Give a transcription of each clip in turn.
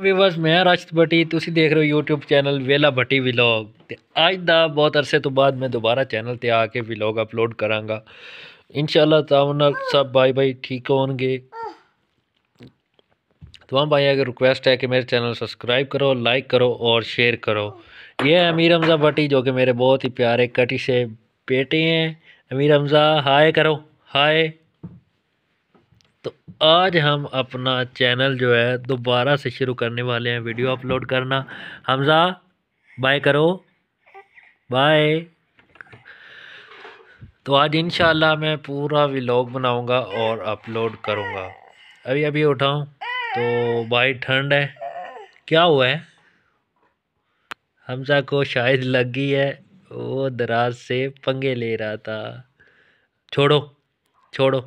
Viewers ਮੈਂ ਰਸ਼ਤ ਭੱਟੀ ਤੁਸੀਂ ਦੇਖ ਰਹੇ ਹੋ YouTube ਚੈਨਲ ਵੇਲਾ ਭੱਟੀ ਵਲੌਗ ਤੇ ਅੱਜ ਦਾ ਬਹੁਤ ਅਰਸੇ ਤੋਂ ਬਾਅਦ ਮੈਂ ਦੁਬਾਰਾ ਚੈਨਲ ਤੇ ਆ ਕੇ ਵਲੌਗ ਅਪਲੋਡ ਕਰਾਂਗਾ ਇਨਸ਼ਾਅੱਲਾ ਤਾਵਨ ਨਾਲ ਸਭ ਭਾਈ ਭਾਈ ਠੀਕ ਹੋਣਗੇ तमाम भाई अगर रिक्वेस्ट है कि मेरे चैनल सब्सक्राइब करो लाइक करो और शेयर करो ये है अमीर हमज़ा भट्टी जो कि मेरे बहुत ही प्यारे कटी से बेटे हैं अमीर हमज़ा हाय करो हाय तो आज हम अपना चैनल जो है दोबारा से शुरू करने वाले हैं। वीडियो अपलोड करना। हमज़ा, बाय करो। बाय। तो आज इंशाल्लाह मैं पूरा व्लॉग बनाऊँगा और अपलोड करूँगा। अभी अभी उठाऊं तो भाई ठंड है। क्या हुआ है? हमजा को शायद लग गई है, वो दराज से पंगे ले रहा था। छोड़ो छोड़ो।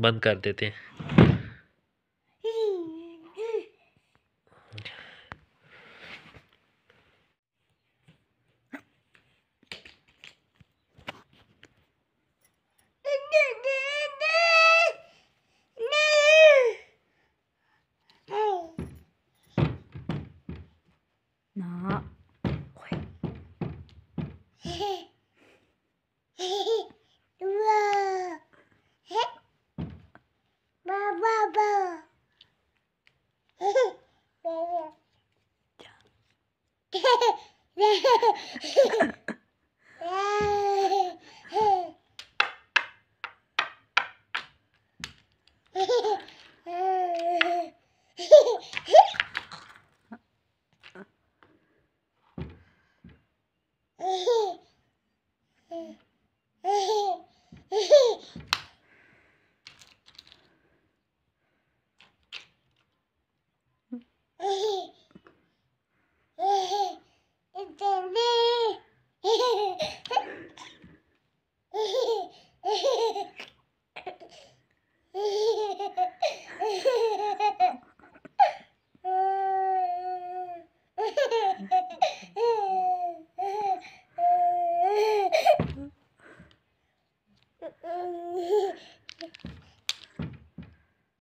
बंद कर देते हैं Na. Mm-hmm. Mm-hmm.